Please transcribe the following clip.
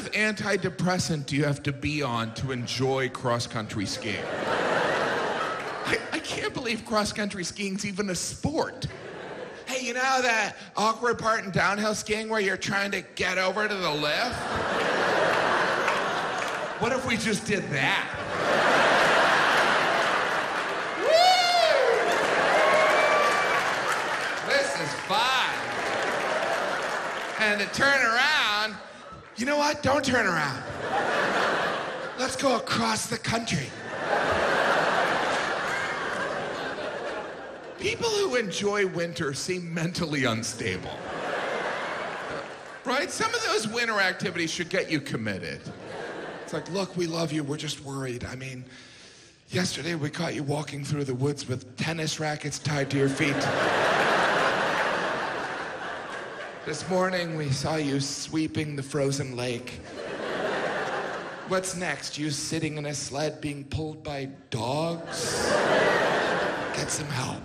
of antidepressant do you have to be on to enjoy cross country skiing? I, I can't believe cross country skiing's even a sport. Hey, you know that awkward part in downhill skiing where you're trying to get over to the lift? What if we just did that? This is fun. And to turn around, you know what? Don't turn around. Let's go across the country. People who enjoy winter seem mentally unstable. Right? Some of those winter activities should get you committed. It's like, look, we love you. We're just worried. I mean, yesterday we caught you walking through the woods with tennis rackets tied to your feet. This morning we saw you sweeping the frozen lake. What's next? You sitting in a sled being pulled by dogs? Get some help.